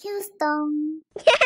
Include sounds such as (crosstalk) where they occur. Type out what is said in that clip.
Houston. (laughs)